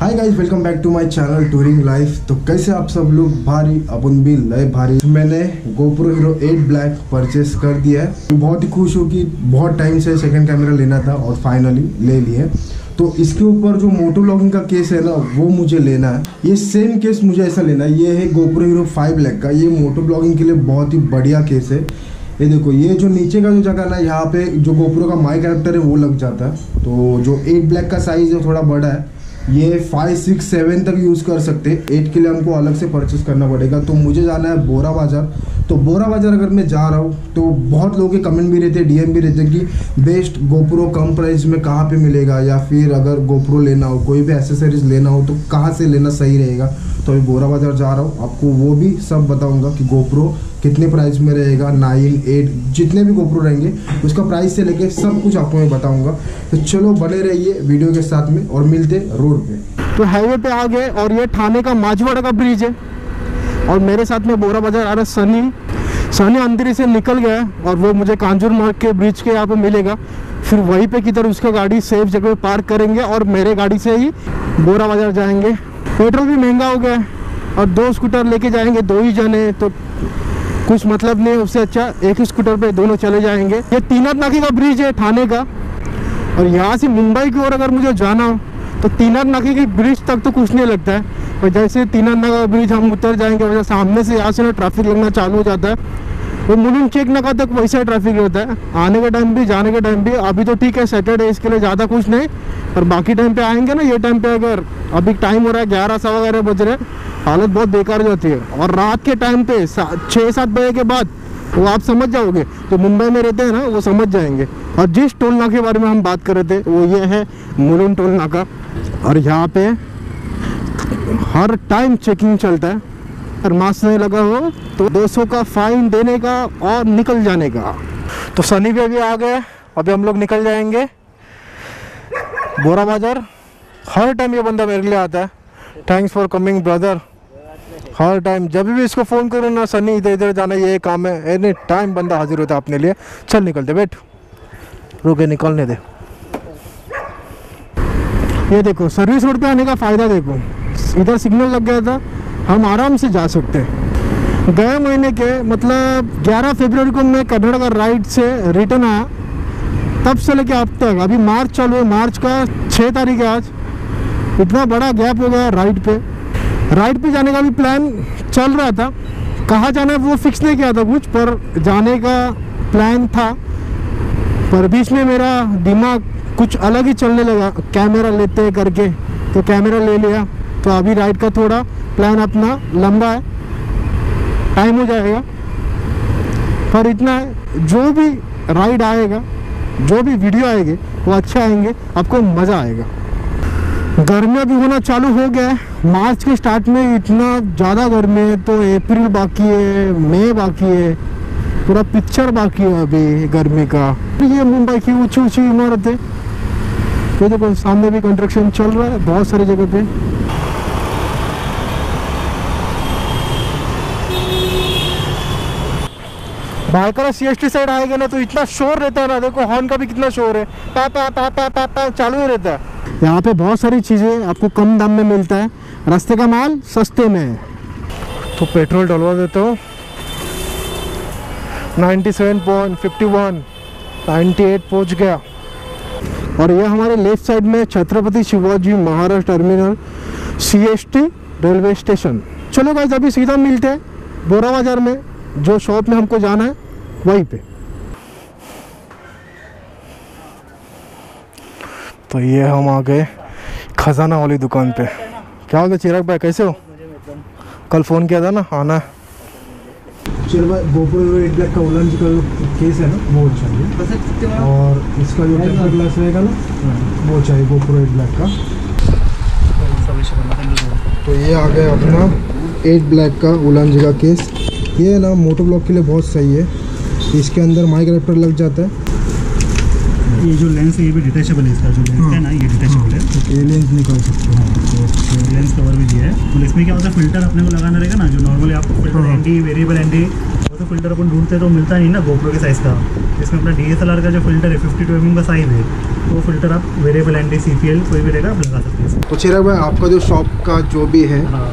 Hi guys welcome back to my channel touring life तो कैसे आप सब लोग? भारी, अपन भी लय भारी। मैंने GoPro Hero 8 ब्लैक परचेस कर दिया है। बहुत ही खुश हूँ कि बहुत टाइम से सेकंड कैमरा लेना था और फाइनली ले लिए। तो इसके ऊपर जो मोटो लॉगिंग का केस है ना, वो मुझे लेना है। ये सेम केस मुझे ऐसा लेना है। ये है गोप्रो हीरो फाइव ब्लैक का। ये मोटो ब्लॉगिंग के लिए बहुत ही बढ़िया केस है। ये देखो, ये जो नीचे का जो जगह ना, यहाँ पे जो गोप्रो का माइक कैरेक्टर है, वो लग जाता है। तो जो एट ब्लैक का साइज़ है थोड़ा बड़ा है। ये फाइव सिक्स सेवन तक यूज़ कर सकते एट के लिए हमको अलग से परचेस करना पड़ेगा। तो मुझे जाना है बोरा बाज़ार तो बोरा बाज़ार अगर मैं जा रहा हूँ तो बहुत लोगों के कमेंट भी रहते हैं डीएम भी रहते कि बेस्ट गोप्रो कम प्राइस में कहाँ पे मिलेगा? या फिर अगर गोप्रो लेना हो, कोई भी एसेसरीज लेना हो तो कहाँ से लेना सही रहेगा? तो अभी बोरा बाज़ार जा रहा हूँ। आपको वो भी सब बताऊँगा कि गोप्रो कितने प्राइस में रहेगा नाइन एट जितने भी गोप्रो रहेंगे, उसका प्राइस से लेके सब कुछ आपको मैं बताऊँगा। तो चलो बने रहिए वीडियो के साथ में और मिलते रोड पे। तो हाईवे पे आ गए और ये ठाणे का माजवाड़ा का ब्रिज है। और मेरे साथ में बोरा बाज़ार आ रहा सनी सनी अंधेरी से निकल गया और वो मुझे कांजूर मार्ग के ब्रिज के यहाँ पे मिलेगा। फिर वहीं पे किधर उसका गाड़ी सेफ़ जगह पार्क करेंगे और मेरे गाड़ी से ही बोरा बाज़ार जाएँगे। पेट्रोल भी महँगा हो गया है और दो स्कूटर लेके जाएँगे, दो ही जने तो कुछ मतलब नहीं, उससे अच्छा एक ही स्कूटर पे दोनों चले जाएँगे। ये तीनत नाकी का ब्रिज है ठाणे का। और यहाँ से मुंबई की ओर अगर मुझे जाना हो तो तीनत नाकी की ब्रिज तक तो कुछ नहीं लगता है। और जैसे तीनत नाका ब्रिज हम उतर जाएँगे, वैसे सामने से यहाँ से ना ट्रैफ़िक लगना चालू हो जाता है। वो मुलिन चेक नका तक वैसा ट्रैफ़िक रहता है। आने के टाइम भी, जाने के टाइम भी। अभी तो ठीक है सैटरडे इसके लिए ज़्यादा कुछ नहीं। पर बाकी टाइम पे आएँगे ना, ये टाइम पे अगर अभी टाइम हो रहा है, ग्यारह सवा ग्यारह बज रहे हालत बहुत बेकार जाती है। और रात के टाइम पे छः सात बजे के बाद वो आप समझ जाओगे, जो मुंबई में रहते हैं ना, वो समझ जाएँगे। और जिस टोल नाके के बारे में हम बात कर रहे थे, वो ये है मुलिन टोल नाका और यहाँ पे हर टाइम चेकिंग चलता है। अगर मास्क नहीं लगा हो तो 200 का फाइन देने का और निकल जाने का। तो सनी भी अभी आ गए, अभी हम लोग निकल जाएँगे। बोरा बाज़ार, हर टाइम ये बंदा मेरे लिए आता है। थैंक्स फॉर कमिंग ब्रदर हर टाइम जब भी इसको फ़ोन करो ना, सनी, इधर इधर जाना, ये काम है। एनी टाइम बंदा हाजिर होता है अपने लिए। चल निकलते, बैठ। रुके, निकलने दे। ये देखो सर्विस रोड पे आने का फ़ायदा देखो। इधर सिग्नल लग गया था। हम आराम से जा सकते गए महीने के मतलब 11 फरवरी को मैं कर्नाटका राइड से रिटर्न आया। तब से लेके अब तक। अभी मार्च चालू है। मार्च का 6 तारीख है आज। इतना बड़ा गैप हो गया राइड पे। राइड पे जाने का भी प्लान चल रहा था। कहाँ जाना है वो फिक्स नहीं किया था कुछ, पर जाने का प्लान था। पर बीच में मेरा दिमाग कुछ अलग ही चलने लगा। कैमरा लेते करके तो कैमरा ले लिया। तो अभी राइड का थोड़ा प्लान अपना लंबा है। टाइम हो जाएगा। पर इतना है, जो भी राइड आएगा, जो भी वीडियो आएँगे, वो अच्छे आएँगे, आपको मज़ा आएगा। गर्मियाँ भी होना चालू हो गया है। मार्च के स्टार्ट में इतना ज़्यादा गर्मी है तो अप्रैल बाकी है, मई बाकी है। पूरा पिक्चर बाकी है अभी गर्मी का। ये मुंबई की ऊँची ऊँची इमारत। है तो देखो, सामने भी कंस्ट्रक्शन चल रहा है, बहुत सारी जगह पे। भाईकरा सी एस टी साइड आएगा ना तो इतना शोर रहता है ना, देखो हॉर्न का भी कितना शोर है। पा पा पा पा पा पा, चालू ही रहता है। यहाँ पे बहुत सारी चीज़ें आपको कम दाम में मिलता है। रास्ते का माल सस्ते में है। तो पेट्रोल डलवा देता हूँ। 97.51 98 पहुँच गया। और यह हमारे लेफ़्ट साइड में Chhatrapati Shivaji Maharaj terminal CST railway station. चलो गाइस अभी सीधा मिलते हैं बोरा बाज़ार में। जो शॉप में हमको जाना है, वहीं पे। तो ये हम आ गए खजाना वाली दुकान पे। क्या हो गया चिराग भाई, कैसे हो? कल फ़ोन किया था ना, आना ब्लैक का का जो केस है ना, वो चाहिए। और इसका जो रहेगा ना, वो चाहिए एट ब्लैक का। तो ये आ गया अपना एट ब्लैक का उलन का केस ये ना, मोटो ब्लॉक के लिए बहुत सही है। इसके अंदर माइक रेप्टर लग जाता है। ये जो लेंस है ये भी डिटेचेबल है इसका जो लेंस हाँ। है ना ये डिटेचेबल है। ये लेंस निकाल सकते हो। तो लेंस कवर भी दिया है। मतलब इसमें क्या होता है फ़िल्टर अपने को लगाना रहेगा ना जो नॉर्मली आपको फ़िल्टर हाँ। एनडी वेरिएबल एनडी वो तो फ़िल्टर अपन ढूंढते हैं तो मिलता नहीं ना गोप्रो के साइज़ का। इसमें अपना डी का जो फ़िल्टर है फिफ्टी टू एम का साइज़ है तो वो फ़िल्टर आप वेरिएबल एनडी सी कोई भी रहेगा आप लगा सकते हैं। तो चिराग भाई आपका जो शॉप का जो भी है हाँ।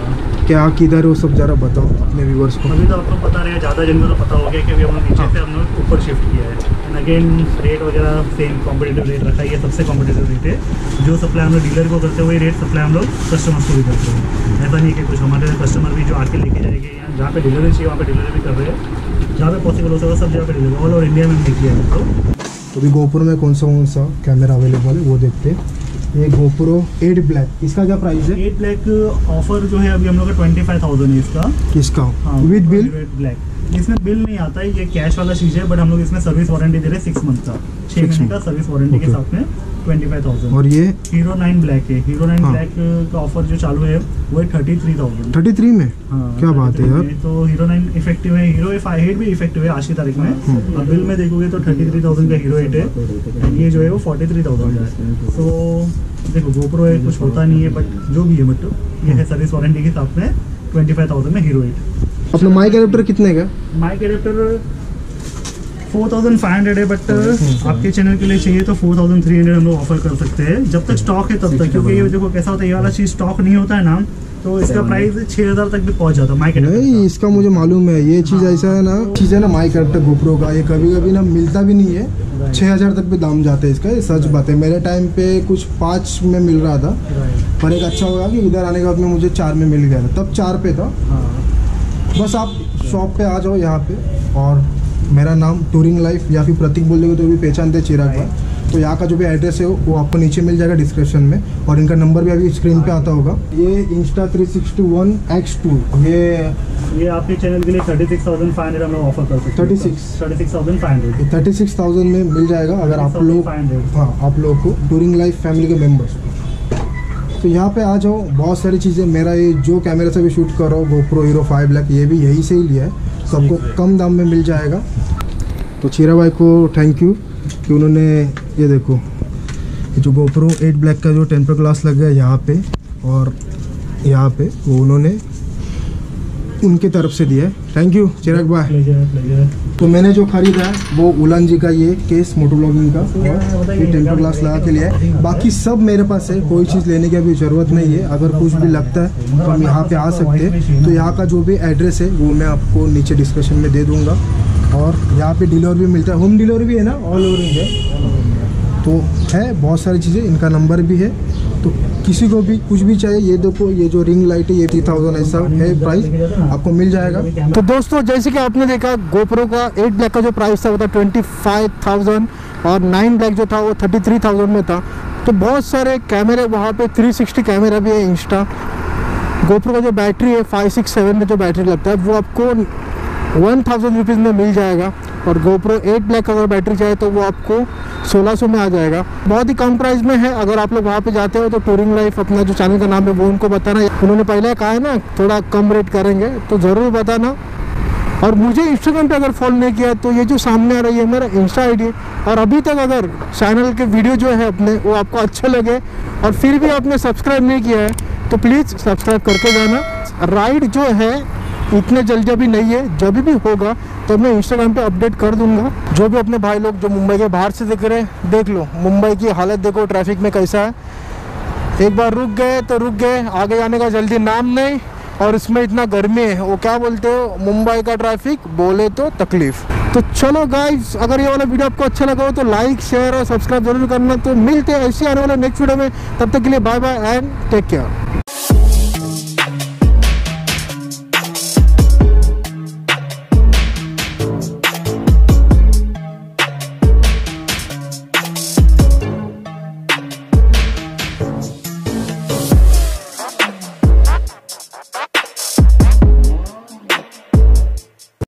क्या किधर है वो सब ज़रा बताओ अपने व्यूवर्स को। अभी तो आपको पता रहेगा ज़्यादा जन को तो पता हो गया कि अभी हम लोग नीचे से हम लोग ऊपर शिफ्ट किया है। एंड अगेन रेट वगैरह सेम कॉम्पिटेटिव रेट रखा है ये सबसे कॉम्पिटेटिव रेट है। जो सप्लाई हम लोग डीलर को करते हुए रेट सप्लाई हम लोग कस्टमर्स को भी करते हैं। ऐसा नहीं है कि कुछ हमारे कस्टमर भी जो आके लेके जाएँगे या जहाँ पे डिलीवरी चाहिए वहाँ पर डिलीवरी भी कर रहे हैं। जहाँ पे पॉसिबल हो सके सब जगह पे डिलीवरी ऑल ओवर इंडिया में हमने किया है। तो अभी गोपुर में कौन सा कौन सा कैमरा अवेलेबल है वो देखते हैं। ये GoPro एट ब्लैक इसका क्या प्राइस है? एट ब्लैक ऑफ़र जो है अभी हम लोग का ट्वेंटी फाइव थाउज़ेंड है इसका। किसका? हाँ विद बिल ब्लैक इसमें बिल नहीं आता है ये कैश वाला चीज़ है बट हम लोग इसमें सर्विस वारंटी दे रहे हैं सिक्स मंथ का। छः Six महीने का सर्विस वारंटी के साथ में। ट्वेंटी फाइव थाउज़ेंड और ये? हीरो नाइन ब्लैक है. हीरो नाइन हाँ। ब्लैक का ऑफ़र जो चालू है वो है thirty three thousand thirty three में? हाँ, क्या बात है यार। तो हीरो नाइन इफ़ेक्टिव है. हीरो फाइव भी इफ़ेक्टिव है आज की तारीख में। और बिल में देखोगे तो थर्टी थ्री थाउज़ेंड का हीरो एट है. ये जो है वो फोर्टी थ्री थाउज़ेंड है. तो देखो गोप्रो है कुछ होता नहीं है बट जो भी है बट ये है सर्विस वारंटी के साथ में ट्वेंटी फाइव थाउज़ेंड में हीरो एट अपना माइक एडेप्टर कितने का? माई कैरेक्टर फोर थाउज़ेंड फाइव हंड्रेड है बट आपके चैनल के लिए चाहिए तो फोर थाउज़ेंड थ्री हंड्रेड हम लोग ऑफ़र कर सकते हैं। जब तक स्टॉक है तब तक क्योंकि ये देखो कैसा होता है ये वाला चीज़ स्टॉक नहीं होता है ना तो इसका प्राइस छः हज़ार तक भी पहुँच जाता है नहीं इसका मुझे मालूम है ये चीज़ ऐसा है ना चीज़ है ना माइक गोप्रो का ये कभी कभी ना मिलता भी नहीं है। छः हज़ार तक भी दाम जाते हैं इसका ये सच बात है। मेरे टाइम पे कुछ पाँच में मिल रहा था पर एक अच्छा होगा कि इधर आने के बाद में मुझे चार में मिल गया था तब चार पे था। बस आप शॉप पे आ जाओ यहाँ पे और मेरा नाम टूरिंग लाइफ या फिर प्रतीक बोल दोगे तो भी पहचानते चिराग भाई। तो यहाँ का जो भी एड्रेस है वो आपको नीचे मिल जाएगा डिस्क्रिप्शन में और इनका नंबर भी अभी स्क्रीन पे आता होगा। ये Insta three sixty one X two ये ये आपके चैनल के लिए thirty six thousand five hundred हम लोग ऑफ़र कर सकते हैं। 36 thirty six thousand five hundred thirty six thousand में मिल जाएगा अगर आप लोग 36,500 हाँ आप लोगों को टूरिंग लाइफ फैमिली के मेंबर्स तो यहाँ पे आ जाओ बहुत सारी चीज़ें। मेरा ये जो कैमरे से भी शूट करो गोप्रो हीरो फाइव लैक ये भी यही से ही लिया है। सबको कम दाम में मिल जाएगा। तो चीरा भाई को थैंक यू कि उन्होंने ये देखो ये जो गोप्रो एट ब्लैक का जो टेम्पर ग्लास लग गया यहाँ पे और यहाँ पे वो उन्होंने उनके तरफ़ से दिया है। थैंक यू चिराग भाई तो मैंने जो खरीदा है वो उलन जी का ये केस मोटो ब्लॉगिंग का और ये टेम्पर ग्लास लगा के लिया है। बाकी सब मेरे पास है कोई चीज़ लेने की अभी ज़रूरत नहीं है। अगर कुछ भी लगता है तो हम यहाँ पे आ सकते हैं। तो यहाँ का जो भी एड्रेस है वो मैं आपको नीचे डिस्क्रिप्शन में दे दूँगा। और यहाँ पे डिलीवर भी मिलता है। होम डिलीवरी भी है ना? ऑल ओवर इंडिया तो है बहुत सारी चीज़ें। इनका नंबर भी है। तो किसी को भी कुछ भी चाहिए, ये देखो, ये जो रिंग लाइट है, ये थ्री थाउज़ेंड ऐसा है प्राइस आपको मिल जाएगा। तो दोस्तों, जैसे कि आपने देखा गोप्रो का एट ब्लैक का जो प्राइस था, वो था ट्वेंटी फाइव थाउज़ेंड और नाइन ब्लैक जो था, वो थर्टी थ्री थाउज़ेंड में था। तो बहुत सारे कैमरे वहाँ पे थ्री सिक्सटी कैमरा भी है इंस्टा गोप्रो का जो बैटरी है फाइव सिक्स सेवन में जो बैटरी लगता है, वो आपको वन थाउज़ेंड रुपीज़ में मिल जाएगा और गोप्रो एट ब्लैक अगर बैटरी चाहिए तो वो आपको सोलह सौ में आ जाएगा। बहुत ही कम प्राइस में है। अगर आप लोग वहाँ पे जाते हो तो टूरिंग लाइफ अपना जो चैनल का नाम है वो उनको बताना। उन्होंने पहले कहा है ना, थोड़ा कम रेट करेंगे तो ज़रूर बताना। और मुझे इंस्टाग्राम पे अगर फॉलो नहीं किया तो ये जो सामने आ रही है मेरा इंस्टा आई और अभी तक अगर चैनल के वीडियो जो है अपने, वो आपको अच्छे लगे, और फिर भी आपने सब्सक्राइब नहीं किया है तो प्लीज़ सब्सक्राइब करके जाना। राइड जो है इतने जल्दी अभी नहीं है। जब भी होगा तो मैं इंस्टाग्राम पे अपडेट कर दूँगा। जो भी अपने भाई लोग जो मुंबई के बाहर से दिख रहे हैं, देख लो। मुंबई की हालत देखो ट्रैफ़िक में कैसा है। एक बार रुक गए तो रुक गए, आगे जाने का जल्दी नाम नहीं, और इसमें इतना गर्मी है। वो क्या बोलते हो? मुंबई का ट्रैफ़िक बोले तो तकलीफ़। तो चलो गाइस अगर ये वाला वीडियो आपको अच्छा लगा हो तो लाइक शेयर और सब्सक्राइब ज़रूर करना। तो मिलते हैं ऐसे आने वाले नेक्स्ट वीडियो में। तब तक के लिए bye bye and take care